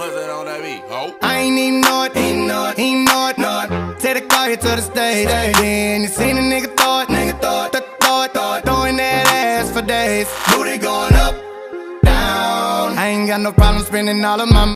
On that beat, ho? I ain't even know it, ain't know it, ain't know it. Take the car here to the stage. Then you seen a nigga thought, nigga thought, it, th- thought, it, throwing that ass for days. Booty going up, down. I ain't got no problem spending all of my